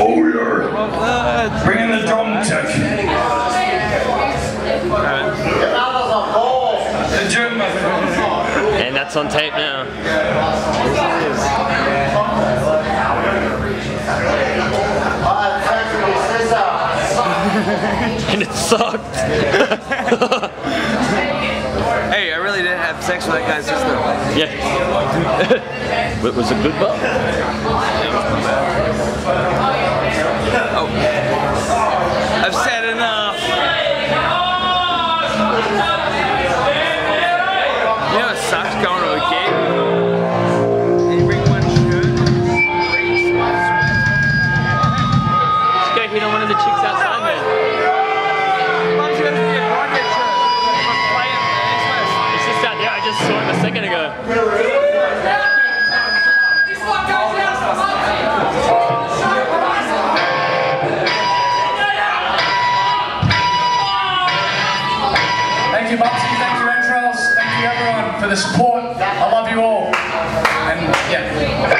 Oh, yeah. Bring in the drum tech. The And that's on tape now. and it sucked. Hey, I really didn't have sex with that guy's sister. Yeah. but was a good butt? I've oh. Thank you, Bubsy. Thank you, Entrails. Thank you, everyone, for the support. I love you all. And yeah.